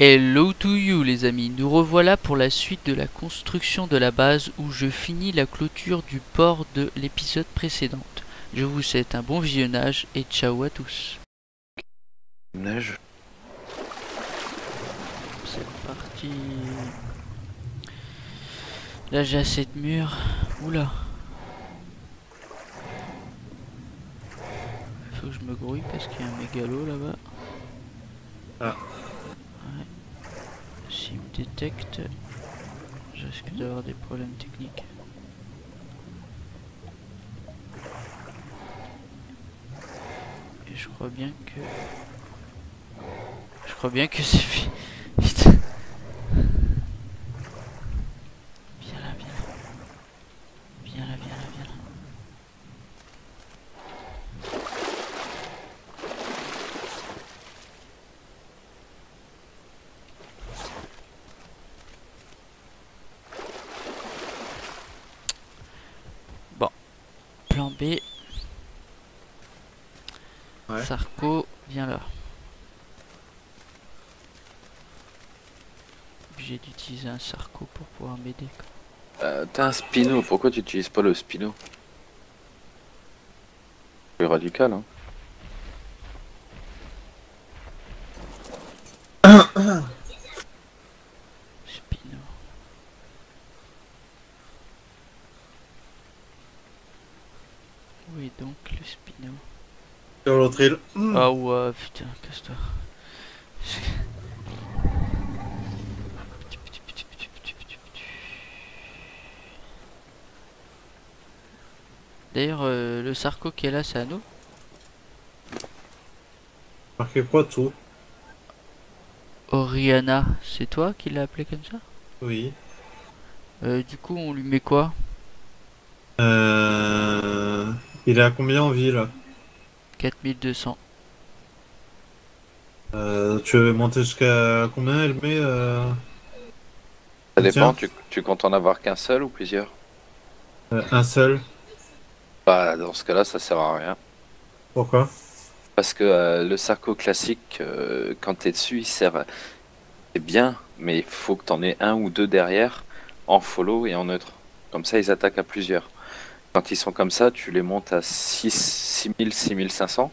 Hello to you les amis, nous revoilà pour la suite de la construction de la base où je finis la clôture du port de l'épisode précédent. Je vous souhaite un bon visionnage et ciao à tous. Neige. C'est parti. Là j'ai assez de murs. Oula. Faut que je me grouille parce qu'il y a un mégalo là-bas. Ah. Détecte, je risque d'avoir des problèmes techniques. Et je crois bien que... Je crois bien que c'est... fi- Putain. Viens là, viens là. Viens là, viens là, viens là. Bon. Plan B. Ouais. Sarko, viens là. Obligé d'utiliser un Sarko pour pouvoir m'aider. quoi. Euh, T'as un Spino, pourquoi tu utilises pas le Spino? C'est radical, hein. Spino. Oui, donc le Spino? Sur l'autre île. Ah ouais, putain, casse-toi. D'ailleurs, euh, le Sarko qui est là, c'est à nous Marquez quoi tout? Oriana, c'est toi qui l'as appelé comme ça? Oui. Euh, Du coup, on lui met quoi? Euh... Il est à combien en vie là? 4200. euh, Tu veux monter jusqu'à combien elle met euh... Ça dépend, tu, tu comptes en avoir qu'un seul ou plusieurs? Euh, Un seul Bah, dans ce cas-là, ça sert à rien. Pourquoi? Parce que euh, le Sarko classique, euh, quand t'es dessus, il sert. C'est bien, mais il faut que t'en aies un ou deux derrière, en follow et en neutre. Comme ça, ils attaquent à plusieurs. Quand ils sont comme ça, tu les montes à 6, 6000, 6500,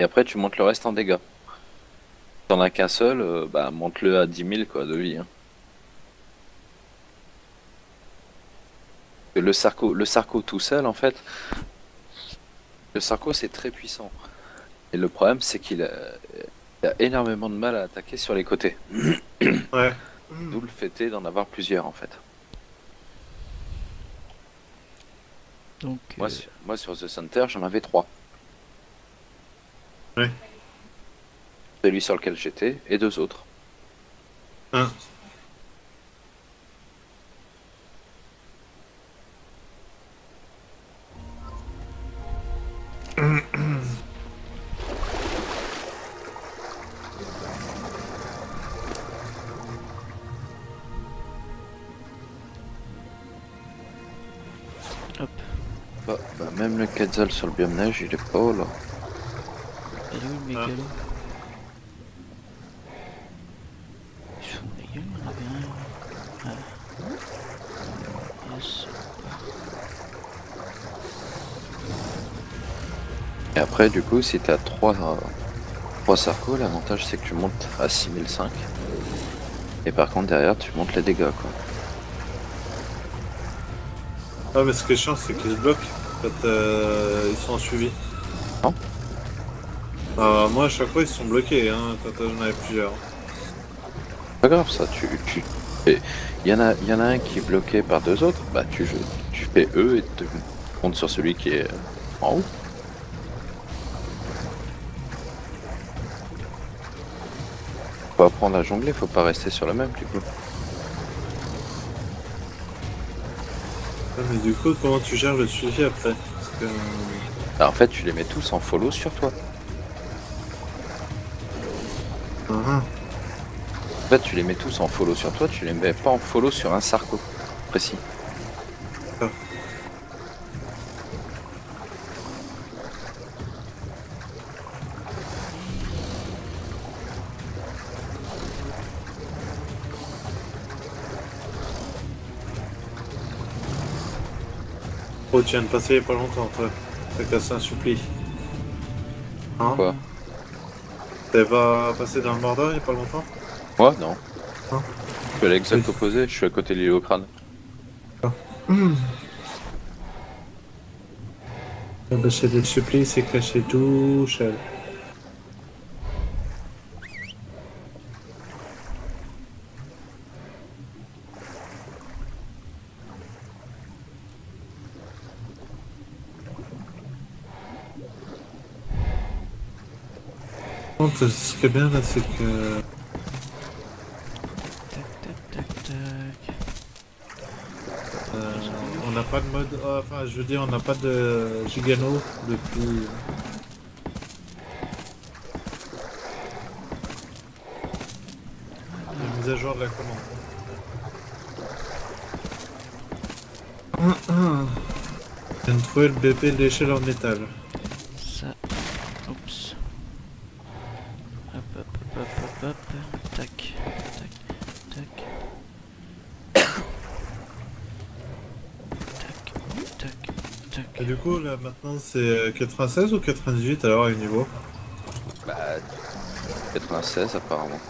et après tu montes le reste en dégâts. Si t'en as qu'un seul, euh, bah monte-le à 10 000 quoi, de vie. hein. Le Sarko, le Sarko tout seul, en fait, le Sarko c'est très puissant. Et le problème, c'est qu'il a, il a énormément de mal à attaquer sur les côtés. Ouais. D'où le fait d'en avoir plusieurs en fait. Donc, Moi, euh, sur, moi sur The Center, j'en avais trois. Ouais. Celui sur lequel j'étais et deux autres. Un. hop. Bah, bah, même le Quetzal sur le biome neige, il est pas haut là. Ah. Ah. Et après, du coup, si t'as trois, euh, trois Sarko, l'avantage c'est que tu montes à 6005. Et par contre, derrière, tu montes les dégâts quoi. Ah mais ce qui est chiant c'est qu'ils se bloquent quand euh, ils sont en suivi. Non. Ah, moi à chaque fois ils sont bloqués hein, quand j'en avais plusieurs. Pas grave ça, tu. tu... Il y, en a, y en a un qui est bloqué par deux autres, bah tu, je- tu fais eux et tu comptes sur celui qui est en haut. Faut apprendre à jongler, faut pas rester sur le même du coup. Ah, mais du coup comment tu gères le suivi après Parce que... Bah, en fait, tu les mets tous en follow sur toi. Ah, ah. En fait, tu les mets tous en follow sur toi, tu les mets pas en follow sur un sarco précis. Tu viens de passer il y a pas longtemps, toi. T'as cassé un suppli. Hein Quoi T'avais pas passé dans le Mordor il y a pas longtemps Moi, non. Non. Je suis à l'exact Oui. opposé, je suis à côté de l'île au crâne. Ah bah, c'est des supplis, c'est caché tout, Shell. Ce qui est bien là, c'est que Tac, tac, tac, tac. euh, on n'a pas de mode. oh, enfin, je veux dire, on n'a pas de Gigano depuis. La mise à jour de la commande. Je viens de trouver le BP de l'échelle en métal. Ça. Oups. Hop, hop, hop, hop, hop, hop. Tac, tac, tac. Tac, tac, tac. Et du coup, là maintenant, c'est euh, 96 ou 98 alors à niveau? Bah, 96 apparemment.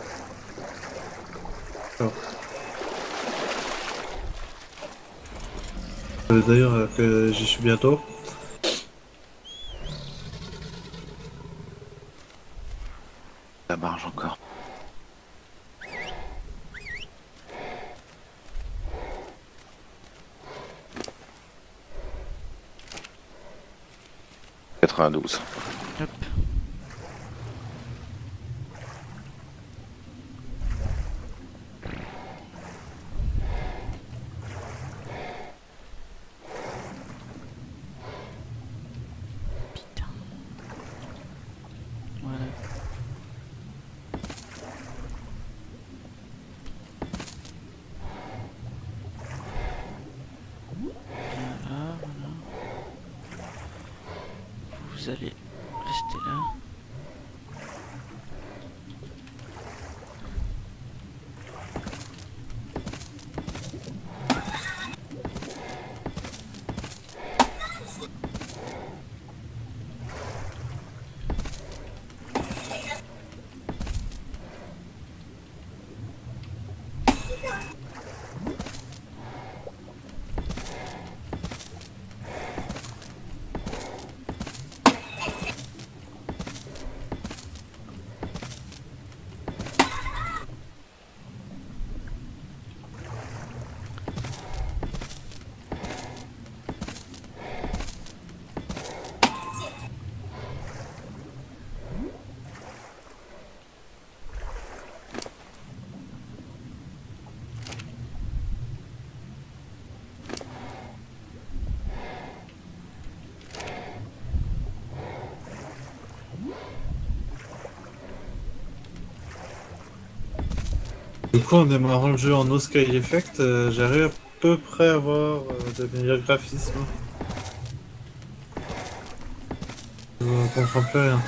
Euh, D'ailleurs, euh, que j'y suis bientôt. Ça marche encore. « 92. Hop. Vous allez rester là. Du coup, en démarrant le jeu en no sky effect, euh, j'arrive à peu près à avoir euh, de meilleurs graphismes. Je comprends plus rien.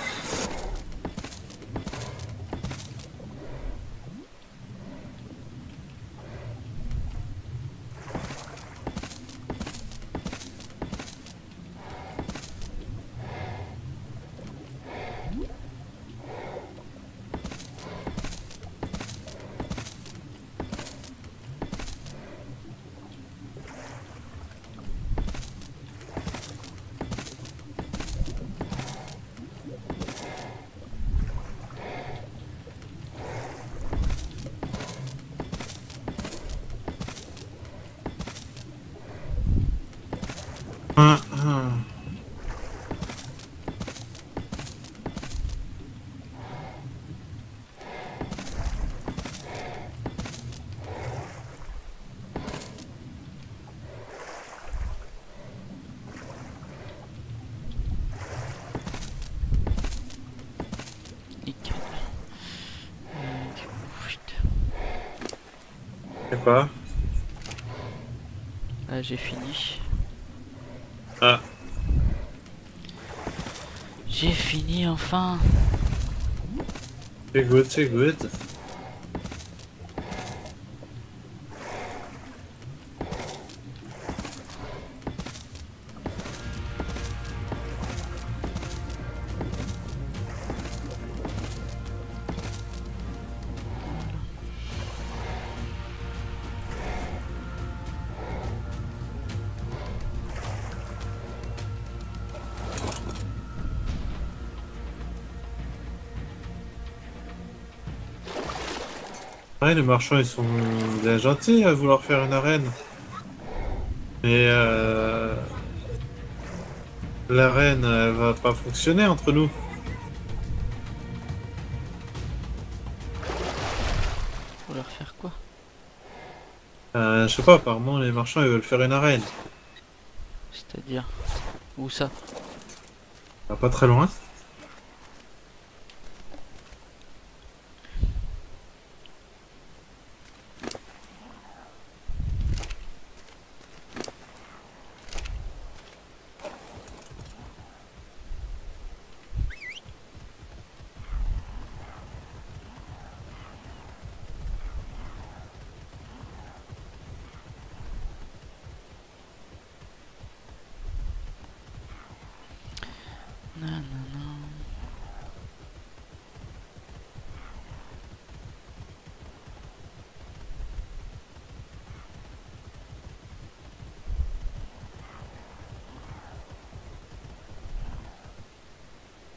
Ah, ah. Nickel. Euh, du coup, putain. C'est quoi Ah, j'ai fini. Ah, J'ai fini enfin. c'est good, c'est good. Ouais, les marchands, ils sont bien gentils à vouloir faire une arène. Mais euh... l'arène, elle va pas fonctionner entre nous. Faut leur faire quoi? Euh, je sais pas, apparemment, les marchands, ils veulent faire une arène. C'est-à-dire? Où ça? Ah, Pas très loin. Non, non, non.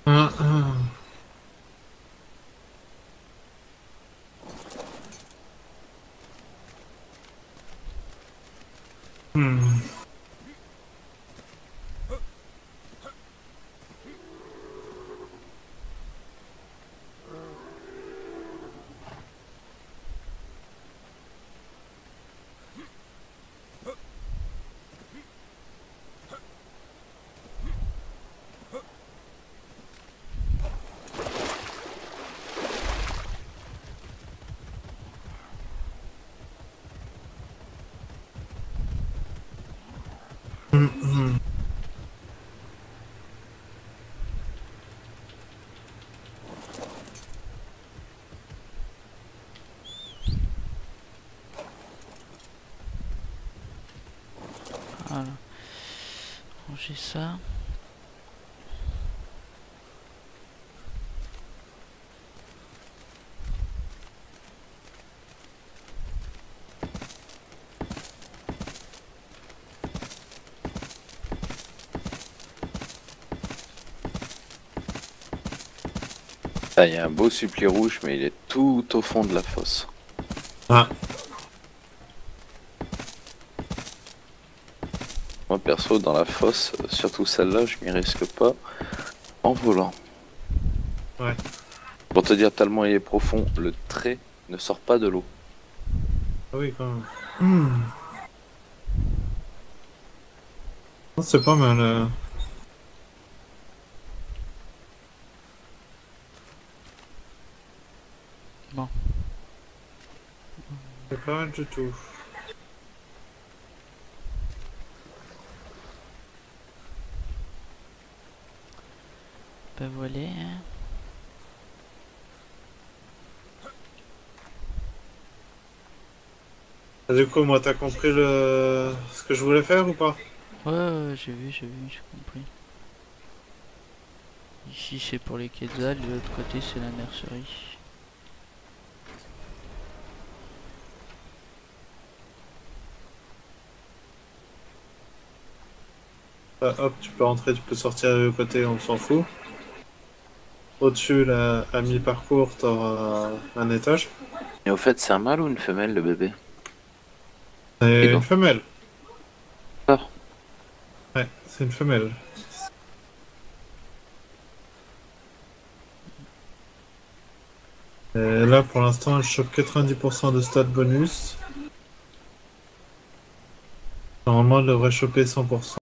Hum, hum. Hmm. Mm-hmm. Ah, il y a un beau suppli rouge, mais il est tout au fond de la fosse. Ah, Moi, perso, dans la fosse, surtout celle-là, je m'y risque pas en volant. Ouais. Pour te dire tellement il est profond, le trait ne sort pas de l'eau. ah oui, quand même. Hmm. C'est pas mal. euh. Bon. C'est pas mal du tout. Ben voilà. hein. Ah, Du coup, moi, t'as compris le... ce que je voulais faire ou pas? Ouais, ouais, j'ai vu, j'ai vu, j'ai compris. Ici c'est pour les quetzals, de l'autre côté c'est la nurserie. Ah, Hop, tu peux rentrer, tu peux sortir de côté, on s'en fout. Au-dessus, là, à mi-parcours, t'auras un étage. Et au fait, c'est un mâle ou une femelle, le bébé? C'est une femelle. Ah. Ouais, c'est une femelle. Et là, pour l'instant, elle chope 90% de stats bonus. Normalement, elle devrait choper 100%.